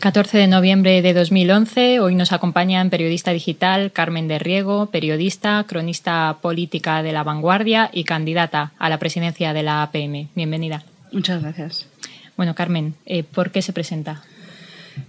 14 de noviembre de 2011, hoy nos acompaña en periodista digital Carmen de Riego, periodista, cronista política de La Vanguardia y candidata a la presidencia de la APM. Bienvenida. Muchas gracias. Bueno, Carmen, eh, ¿por qué se presenta?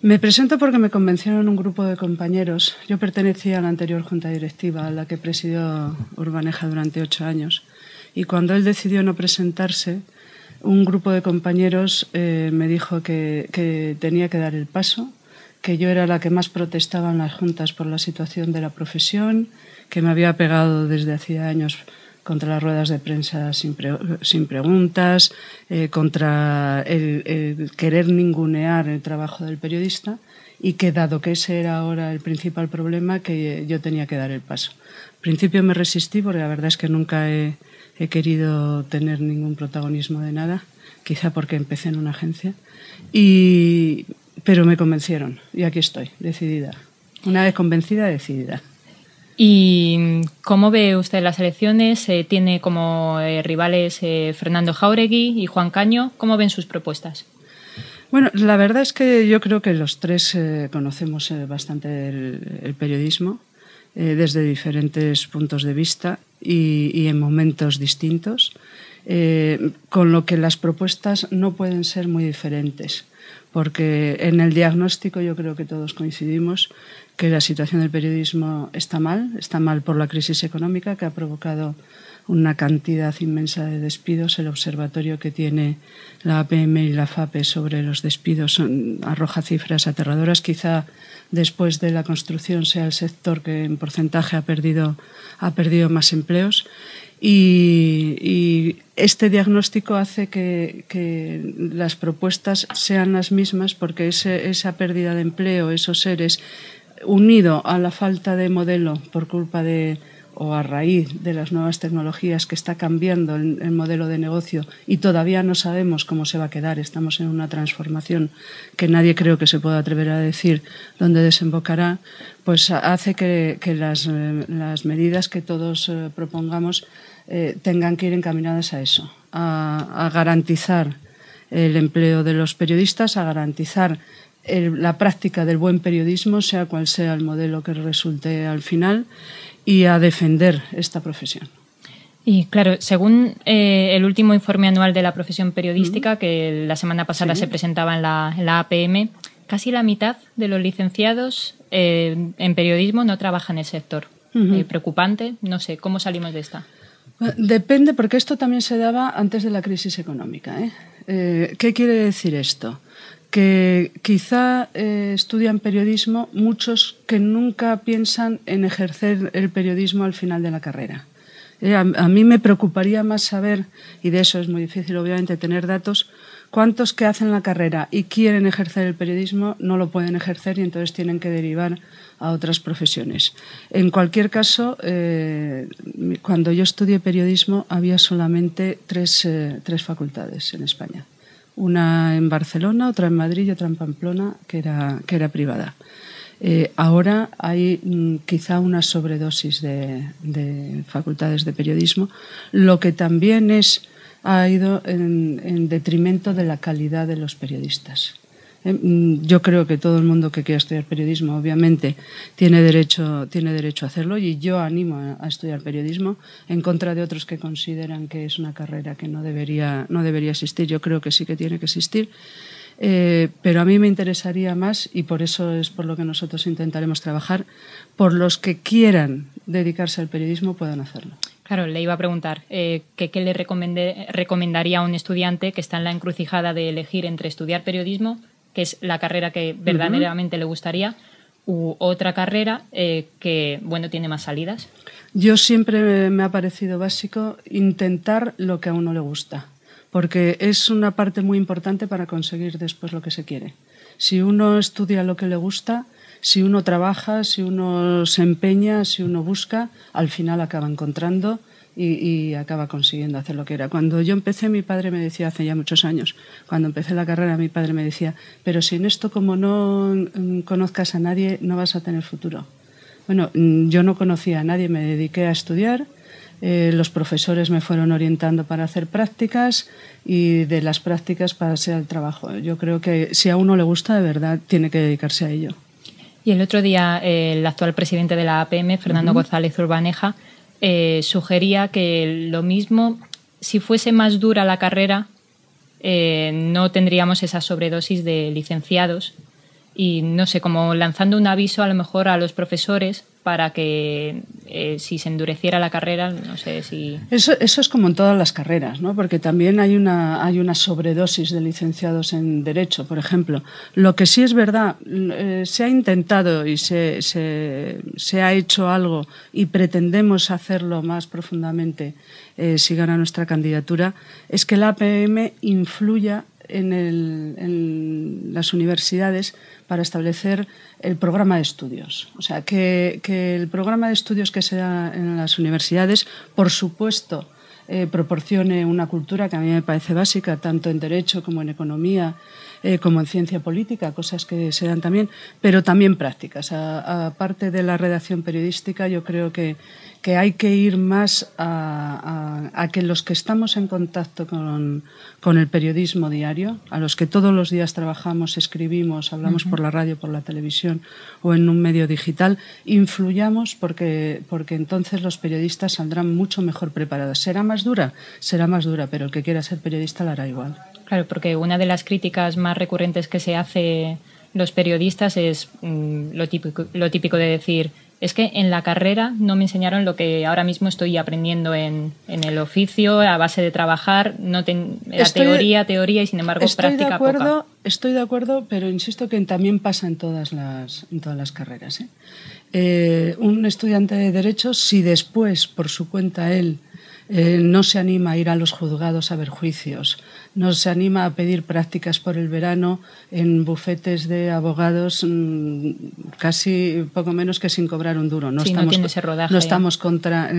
Me presento porque me convencieron un grupo de compañeros. Yo pertenecía a la anterior junta directiva, a la que presidió Urbaneja durante ocho años. Y cuando él decidió no presentarse, un grupo de compañeros eh, me dijo que, tenía que dar el paso, que yo era la que más protestaba en las juntas por la situación de la profesión, que me había pegado desde hacía años contra las ruedas de prensa sin, preguntas, eh, contra el, querer ningunear el trabajo del periodista y que dado que ese era ahora el principal problema, que yo tenía que dar el paso. Al principio me resistí porque la verdad es que nunca he, he querido tener ningún protagonismo de nada, quizá porque empecé en una agencia, y, pero me convencieron y aquí estoy, decidida. Una vez convencida, decidida. ¿Y cómo ve usted las elecciones? Eh, tiene como eh, rivales eh, Fernando Jauregui y Juan Caño. ¿Cómo ven sus propuestas? Bueno, la verdad es que yo creo que los tres conocemos bastante el periodismo desde diferentes puntos de vista y, en momentos distintos, eh, con lo que las propuestas no pueden ser muy diferentes, porque en el diagnóstico yo creo que todos coincidimos que la situación del periodismo está mal, está mal por la crisis económica que ha provocado una cantidad inmensa de despidos. El observatorio que tiene la APM y la FAPE sobre los despidos arroja cifras aterradoras. Quizá después de la construcción sea el sector que en porcentaje ha perdido, ha perdido más empleos. Y, este diagnóstico hace que, las propuestas sean las mismas porque esa pérdida de empleo, esos seres, unido a la falta de modelo por culpa de o a raíz de las nuevas tecnologías que está cambiando el, modelo de negocio y todavía no sabemos cómo se va a quedar. Estamos en una transformación que nadie creo que se pueda atrever a decir dónde desembocará, pues hace que, las, medidas que todos eh, propongamos eh, tengan que ir encaminadas a eso, a, garantizar el empleo de los periodistas, a garantizar la práctica del buen periodismo, sea cual sea el modelo que resulte al final, y a defender esta profesión. Y claro, según eh, el último informe anual de la profesión periodística, que la semana pasada se presentaba en la, APM, casi la mitad de los licenciados eh, en periodismo no trabajan en el sector. Eh, preocupante, no sé, ¿cómo salimos de esta? Depende, porque esto también se daba antes de la crisis económica. ¿Qué quiere decir esto? Que quizá eh, estudian periodismo muchos que nunca piensan en ejercer el periodismo al final de la carrera. Eh, a, mí me preocuparía más saber, y de eso es muy difícil obviamente tener datos, cuántos que hacen la carrera y quieren ejercer el periodismo no lo pueden ejercer y entonces tienen que derivar a otras profesiones. En cualquier caso, eh, cuando yo estudié periodismo había solamente tres, tres facultades en España una en Barcelona, otra en Madrid y otra en Pamplona, que era, que era privada. Eh, ahora hay mm, quizá una sobredosis de, de, facultades de periodismo, lo que también es, ha ido en detrimento de la calidad de los periodistas. Eh, mm, yo creo que todo el mundo que quiera estudiar periodismo, obviamente, tiene derecho, tiene derecho a hacerlo y yo animo a, estudiar periodismo en contra de otros que consideran que es una carrera que no debería, no debería existir. Yo creo que sí que tiene que existir. Eh, pero a mí me interesaría más, y por eso es por lo que nosotros intentaremos trabajar, por los que quieran dedicarse al periodismo puedan hacerlo. Claro, le iba a preguntar eh, qué le recomendaría a un estudiante que está en la encrucijada de elegir entre estudiar periodismo que es la carrera que verdaderamente le gustaría, u otra carrera eh, que, bueno, tiene más salidas? Yo siempre me ha parecido básico intentar lo que a uno le gusta, porque es una parte muy importante para conseguir después lo que se quiere. Si uno estudia lo que le gusta, si uno trabaja, si uno se empeña, si uno busca, al final acaba encontrando y, acaba consiguiendo hacer lo que era. Cuando yo empecé, mi padre me decía, hace ya muchos años, cuando empecé la carrera, mi padre me decía, pero si en esto como no mm, conozcas a nadie, no vas a tener futuro. Bueno, mm, yo no conocía a nadie, me dediqué a estudiar, eh, los profesores me fueron orientando para hacer prácticas y de las prácticas para hacer el trabajo. Yo creo que si a uno le gusta, de verdad, tiene que dedicarse a ello. Y el otro día el actual presidente de la APM, Fernando González Urbaneja, eh, sugería que lo mismo, si fuese más dura la carrera, eh, no tendríamos esa sobredosis de licenciados. Y no sé, como lanzando un aviso a lo mejor a los profesores para que eh, si se endureciera la carrera, no sé si... Eso, eso es como en todas las carreras, ¿no? porque también hay una, hay una sobredosis de licenciados en Derecho, por ejemplo. Lo que sí es verdad, eh, se ha intentado y se, se, se, ha hecho algo y pretendemos hacerlo más profundamente eh, si gana nuestra candidatura, es que la APM influya en, el, en las universidades para establecer el programa de estudios. O sea, que, el programa de estudios que se da en las universidades, por supuesto, eh, proporcione una cultura que a mí me parece básica, tanto en derecho como en economía, eh, como en ciencia política, cosas que se dan también, pero también prácticas. Aparte de la redacción periodística, yo creo que que hay que ir más a, que los que estamos en contacto con, el periodismo diario, a los que todos los días trabajamos, escribimos, hablamos por la radio, por la televisión o en un medio digital, influyamos porque, porque entonces los periodistas saldrán mucho mejor preparados. ¿Será más dura? Será más dura, pero el que quiera ser periodista lo hará igual. Claro, porque una de las críticas más recurrentes que se hace los periodistas es mm, lo, típico, lo típico de decir es que en la carrera no me enseñaron lo que ahora mismo estoy aprendiendo en, el oficio, a base de trabajar, no era teoría, teoría y sin embargo práctica de acuerdo, Estoy de acuerdo, pero insisto que también pasa en todas las, en todas las carreras. ¿eh? Eh, un estudiante de Derecho, si después, por su cuenta, él eh, no se anima a ir a los juzgados a ver juicios, no se anima a pedir prácticas por el verano en bufetes de abogados mm, casi poco menos que sin cobrar un duro. No estamos, no estamos contra,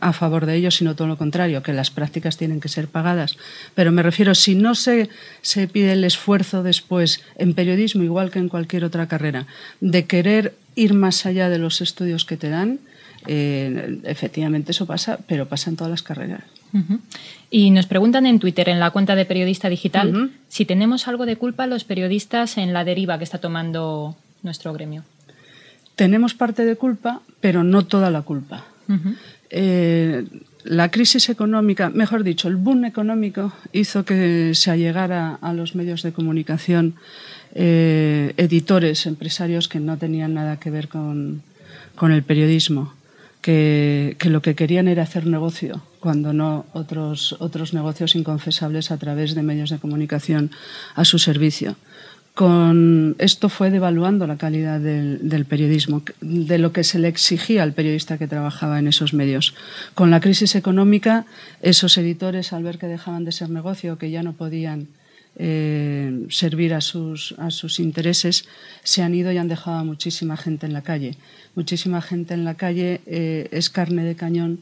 a favor de ello, sino todo lo contrario, que las prácticas tienen que ser pagadas. Pero me refiero, si no se, se pide el esfuerzo después en periodismo, igual que en cualquier otra carrera, de querer ir más allá de los estudios que te dan, eh, efectivamente eso pasa, pero pasa en todas las carreras. Y nos preguntan en Twitter, en la cuenta de Periodista Digital, si tenemos algo de culpa los periodistas en la deriva que está tomando nuestro gremio. Tenemos parte de culpa, pero no toda la culpa. Eh, la crisis económica, mejor dicho, el boom económico hizo que se allegara a los medios de comunicación eh, editores, empresarios que no tenían nada que ver con el periodismo que, lo que querían era hacer negocio, cuando no otros, otros negocios inconfesables a través de medios de comunicación a su servicio. Con esto fue devaluando la calidad del, del, periodismo, de lo que se le exigía al periodista que trabajaba en esos medios. Con la crisis económica, esos editores, al ver que dejaban de ser negocio, que ya no podían eh, servir a sus, a sus intereses, se han ido y han dejado a muchísima gente en la calle. Muchísima gente en la calle eh, es carne de cañón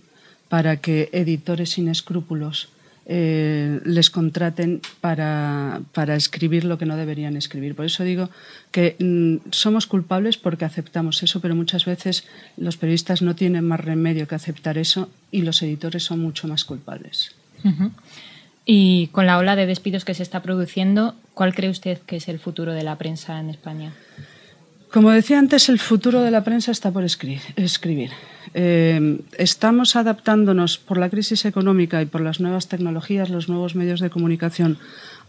para que editores sin escrúpulos eh, les contraten para, para, escribir lo que no deberían escribir. Por eso digo que mm, somos culpables porque aceptamos eso, pero muchas veces los periodistas no tienen más remedio que aceptar eso y los editores son mucho más culpables. Y con la ola de despidos que se está produciendo, ¿cuál cree usted que es el futuro de la prensa en España? Como decía antes, el futuro de la prensa está por escribir. Eh, estamos adaptándonos por la crisis económica y por las nuevas tecnologías, los nuevos medios de comunicación,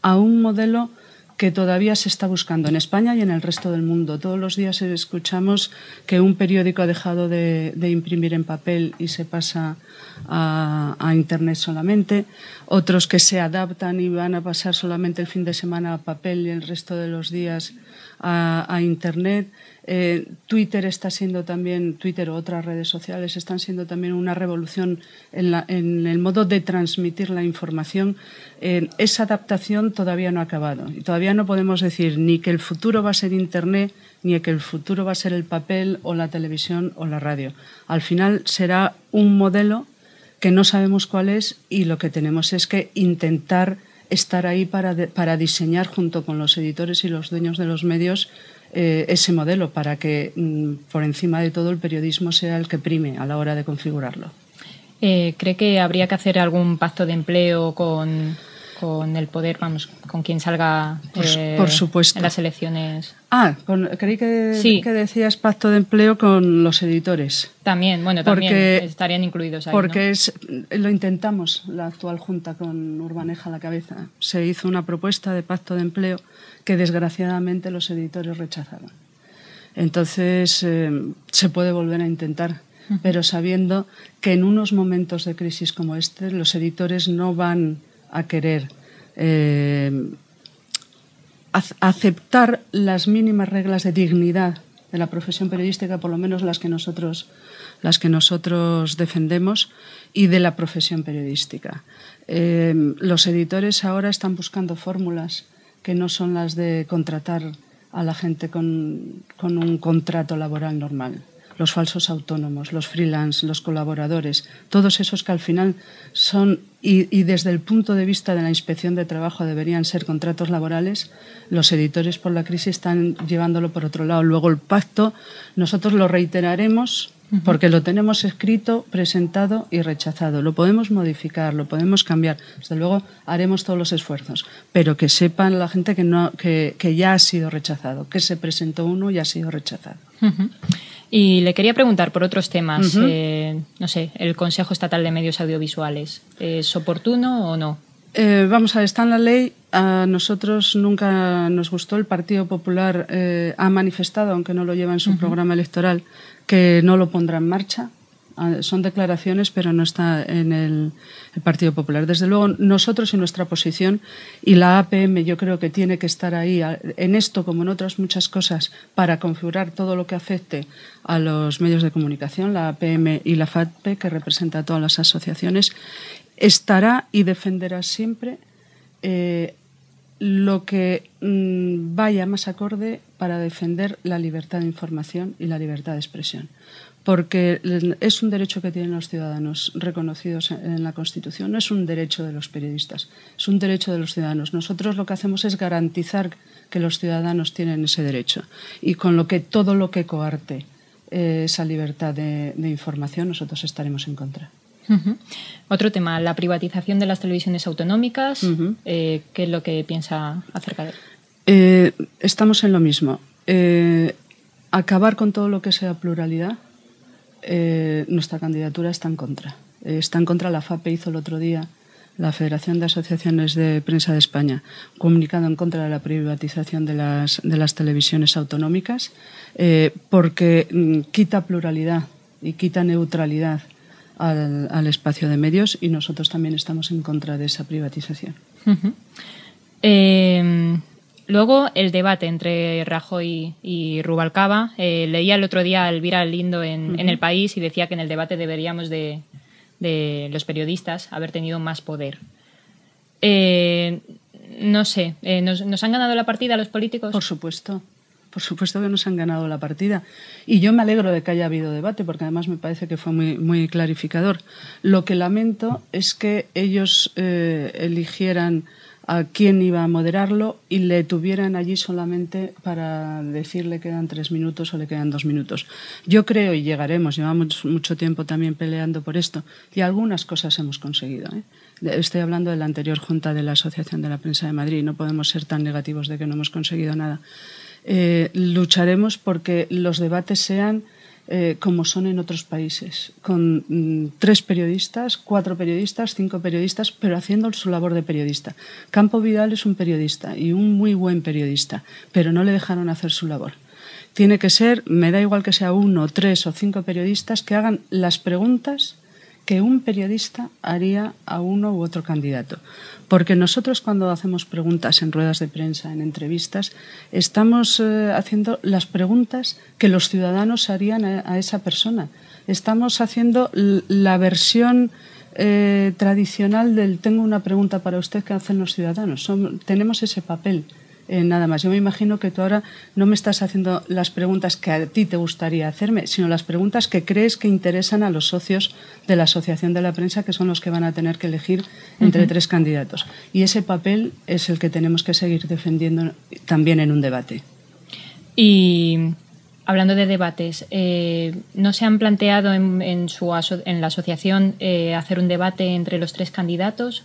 a un modelo que todavía se está buscando en España y en el resto del mundo. Todos los días escuchamos que un periódico ha dejado de, imprimir en papel y se pasa a, Internet solamente, otros que se adaptan y van a pasar solamente el fin de semana a papel y el resto de los días a, Internet. Eh, Twitter está siendo también, Twitter o otras redes sociales están siendo también una revolución en, en el modo de transmitir la información. Eh, esa adaptación todavía no ha acabado y todavía no podemos decir ni que el futuro va a ser Internet ni que el futuro va a ser el papel o la televisión o la radio. Al final será un modelo que no sabemos cuál es y lo que tenemos es que intentar estar ahí para, para diseñar junto con los editores y los dueños de los medios eh, ese modelo para que mm, por encima de todo el periodismo sea el que prime a la hora de configurarlo. Eh, ¿Cree que habría que hacer algún pacto de empleo con, con el poder, vamos, con quien salga eh, por, supuesto. en las elecciones. Ah, creí que, que, decías pacto de empleo con los editores. También, bueno, también estarían incluidos ahí. Porque es, lo intentamos, la actual Junta con Urbaneja a la cabeza. Se hizo una propuesta de pacto de empleo que desgraciadamente los editores rechazaron. Entonces, eh, se puede volver a intentar pero sabiendo que en unos momentos de crisis como este los editores no van a querer eh, aceptar las mínimas reglas de dignidad de la profesión periodística, por lo menos las que nosotros, las que nosotros defendemos, y de la profesión periodística. Eh, los editores ahora están buscando fórmulas que no son las de contratar a la gente con un contrato laboral normal los falsos autónomos, los freelance, los colaboradores, todos esos que al final son, y, desde el punto de vista de la inspección de trabajo deberían ser contratos laborales, los editores por la crisis están llevándolo por otro lado. Luego el pacto, nosotros lo reiteraremos porque lo tenemos escrito, presentado y rechazado. Lo podemos modificar, lo podemos cambiar. Desde luego haremos todos los esfuerzos, pero que sepan la gente que, no, que, ya ha sido rechazado, que se presentó uno y ha sido rechazado. Y le quería preguntar por otros temas. Eh, no sé, el Consejo Estatal de Medios Audiovisuales, ¿es oportuno o no? Eh, vamos a ver, está en la ley. A nosotros nunca nos gustó. El Partido Popular eh, ha manifestado, aunque no lo lleva en su programa electoral, que no lo pondrá en marcha. Ah, son declaraciones, pero no está en el, Partido Popular. Desde luego, nosotros y nuestra posición, y la APM yo creo que tiene que estar ahí en esto, como en otras muchas cosas, para configurar todo lo que afecte a los medios de comunicación, la APM y la FATPE, que representa a todas las asociaciones, estará y defenderá siempre eh, lo que mm, vaya más acorde para defender la libertad de información y la libertad de expresión porque es un derecho que tienen los ciudadanos reconocidos en la Constitución, no es un derecho de los periodistas, es un derecho de los ciudadanos. Nosotros lo que hacemos es garantizar que los ciudadanos tienen ese derecho y con lo que todo lo que coarte eh, esa libertad de, información nosotros estaremos en contra. Otro tema, la privatización de las televisiones autonómicas. Eh, ¿Qué es lo que piensa acerca de él? Eh, estamos en lo mismo. acabar con todo lo que sea pluralidad, eh, nuestra candidatura está en contra. Eh, está en contra, la FAPE hizo el otro día, la Federación de Asociaciones de Prensa de España, comunicado en contra de la privatización de las, de las televisiones autonómicas, eh, porque mm, quita pluralidad y quita neutralidad al, al, espacio de medios y nosotros también estamos en contra de esa privatización. Luego, el debate entre Rajoy y Rubalcaba. Eh, leía el otro día a Elvira Lindo en, El País y decía que en el debate deberíamos de, los periodistas haber tenido más poder. Eh, no sé, eh, ¿nos, han ganado la partida los políticos? Por supuesto. Por supuesto que nos han ganado la partida. Y yo me alegro de que haya habido debate, porque además me parece que fue muy, muy clarificador. Lo que lamento es que ellos eligieran a quién iba a moderarlo y le tuvieran allí solamente para decirle que quedan tres minutos o le quedan dos minutos. Yo creo, y llegaremos, llevamos mucho tiempo también peleando por esto, y algunas cosas hemos conseguido. ¿eh? Estoy hablando de la anterior junta de la Asociación de la Prensa de Madrid, no podemos ser tan negativos de que no hemos conseguido nada. Eh, lucharemos porque los debates sean eh, como son en otros países, con mm, tres periodistas, cuatro periodistas, cinco periodistas, pero haciendo su labor de periodista. Campo Vidal es un periodista y un muy buen periodista, pero no le dejaron hacer su labor. Tiene que ser, me da igual que sea uno, tres o cinco periodistas que hagan las preguntas que un periodista haría a uno u otro candidato. Porque nosotros cuando hacemos preguntas en ruedas de prensa, en entrevistas, estamos eh, haciendo las preguntas que los ciudadanos harían a, esa persona. Estamos haciendo la versión eh, tradicional del tengo una pregunta para usted que hacen los ciudadanos. tenemos ese papel. Eh, nada más. Yo me imagino que tú ahora no me estás haciendo las preguntas que a ti te gustaría hacerme, sino las preguntas que crees que interesan a los socios de la Asociación de la Prensa, que son los que van a tener que elegir entre tres candidatos. Y ese papel es el que tenemos que seguir defendiendo también en un debate. Y hablando de debates, eh, ¿no se han planteado en, su en la asociación eh, hacer un debate entre los tres candidatos?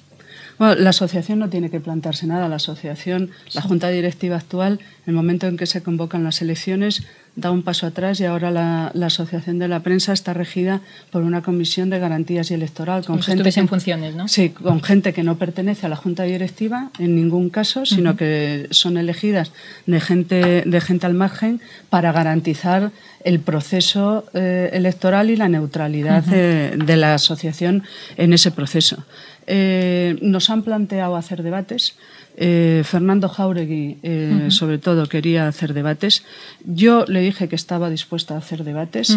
Bueno, la asociación no tiene que plantarse nada. La asociación, la junta directiva actual, en el momento en que se convocan las elecciones, da un paso atrás y ahora la, Asociación de la Prensa está regida por una comisión de garantías y electoral con gente en funciones, ¿no? Sí, con gente que no pertenece a la junta directiva en ningún caso, sino que son elegidas de gente de gente al margen para garantizar el proceso eh, electoral y la neutralidad de, la asociación en ese proceso. Eh, nos han planteado hacer debates. Eh, Fernando Jauregui, eh, sobre todo, quería hacer debates. Yo le dije que estaba dispuesta a hacer debates.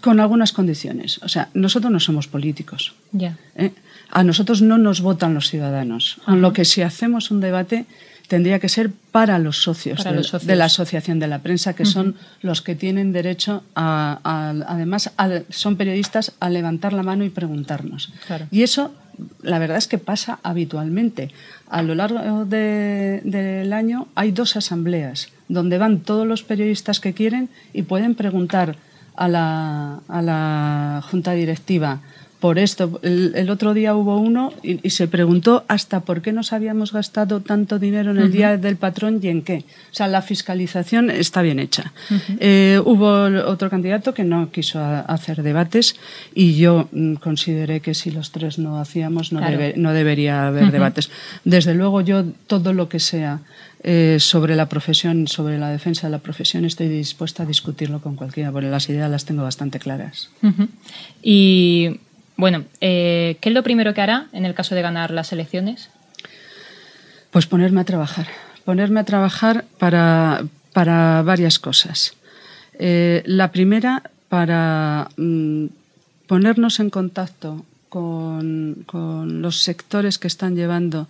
Con algunas condiciones. O sea, nosotros no somos políticos. A nosotros no nos votan los ciudadanos. Con lo que si hacemos un debate tendría que ser para los socios, de, la Asociación de la Prensa, que son los que tienen derecho a, además, son periodistas a levantar la mano y preguntarnos. Y eso la verdad es que pasa habitualmente. A lo largo del año hay dos asambleas donde van todos los periodistas que quieren y pueden preguntar a la, a la junta directiva por esto. El, otro día hubo uno y, se preguntó hasta por qué nos habíamos gastado tanto dinero en el Día del Patrón y en qué. O sea, la fiscalización está bien hecha. Eh, hubo otro candidato que no quiso hacer debates y yo mm, consideré que si los tres no hacíamos no, no debería haber debates. Desde luego yo todo lo que sea eh, sobre la profesión, sobre la defensa de la profesión, estoy dispuesta a discutirlo con cualquiera, porque las ideas las tengo bastante claras. Y bueno, eh, ¿qué es lo primero que hará en el caso de ganar las elecciones? Pues ponerme a trabajar. Ponerme a trabajar para, para varias cosas. Eh, la primera, para mm, ponernos en contacto con, los sectores que están llevando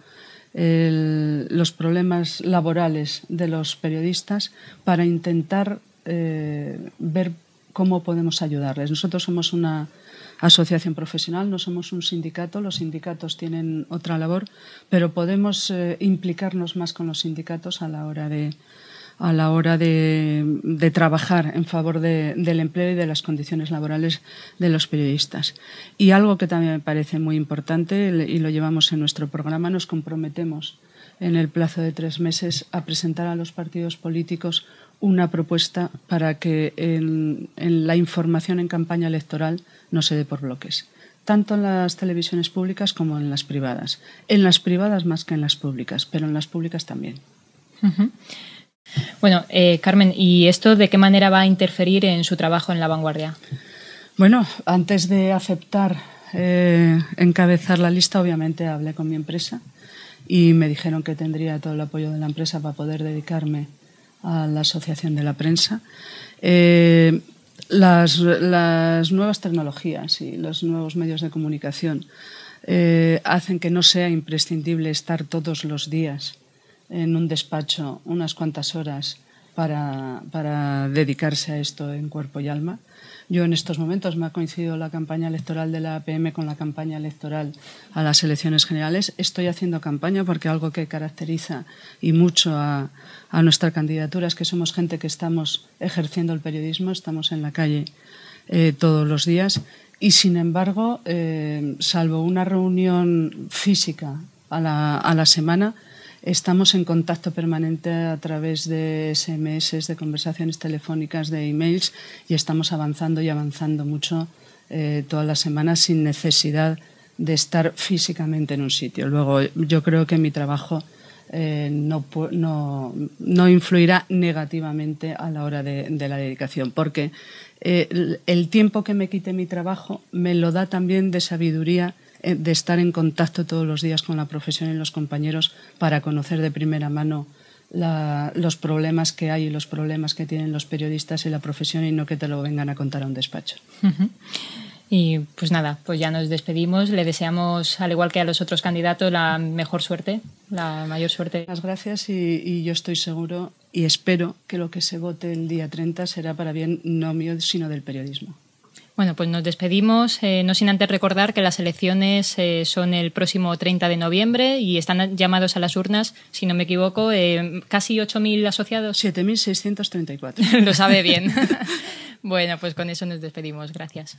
los problemas laborales de los periodistas para intentar eh, ver cómo podemos ayudarles. Nosotros somos una asociación profesional, no somos un sindicato, los sindicatos tienen otra labor, pero podemos eh, implicarnos más con los sindicatos a la hora de, a la hora de, trabajar en favor del empleo y de las condiciones laborales de los periodistas. Y algo que también me parece muy importante, y lo llevamos en nuestro programa, nos comprometemos en el plazo de tres meses a presentar a los partidos políticos una propuesta para que en, la información en campaña electoral no se dé por bloques, tanto en las televisiones públicas como en las privadas. En las privadas más que en las públicas, pero en las públicas también. Bueno, eh, Carmen, ¿y esto de qué manera va a interferir en su trabajo en la vanguardia? Bueno, antes de aceptar eh, encabezar la lista, obviamente hablé con mi empresa y me dijeron que tendría todo el apoyo de la empresa para poder dedicarme a la Asociación de la Prensa. Eh, las, nuevas tecnologías y los nuevos medios de comunicación eh, hacen que no sea imprescindible estar todos los días en un despacho unas cuantas horas para dedicarse a esto en cuerpo y alma. Yo en estos momentos me ha coincidido la campaña electoral de la APM con la campaña electoral a las elecciones generales. Estoy haciendo campaña porque algo que caracteriza y mucho a, nuestra candidatura es que somos gente que estamos ejerciendo el periodismo, estamos en la calle eh, todos los días y sin embargo, eh, salvo una reunión física a la, a la semana, Estamos en contacto permanente a través de SMS, de conversaciones telefónicas, de emails y estamos avanzando y avanzando mucho eh, todas las semanas sin necesidad de estar físicamente en un sitio. Luego, yo creo que mi trabajo eh, no, no, influirá negativamente a la hora de, la dedicación, porque eh, el tiempo que me quite mi trabajo me lo da también de sabiduría de estar en contacto todos los días con la profesión y los compañeros para conocer de primera mano los problemas que hay y los problemas que tienen los periodistas y la profesión y no que te lo vengan a contar a un despacho. Y pues nada, pues ya nos despedimos. Le deseamos, al igual que a los otros candidatos, la mejor suerte, la mayor suerte. Las gracias y, y, yo estoy seguro y espero que lo que se vote el día 30 será para bien no mío, sino del periodismo. Bueno, pues nos despedimos, eh, no sin antes recordar que las elecciones eh, son el próximo 30 de noviembre y están llamados a las urnas, si no me equivoco, eh, casi 8.000 asociados. 7.634. Lo sabe bien. bueno, pues con eso nos despedimos. Gracias.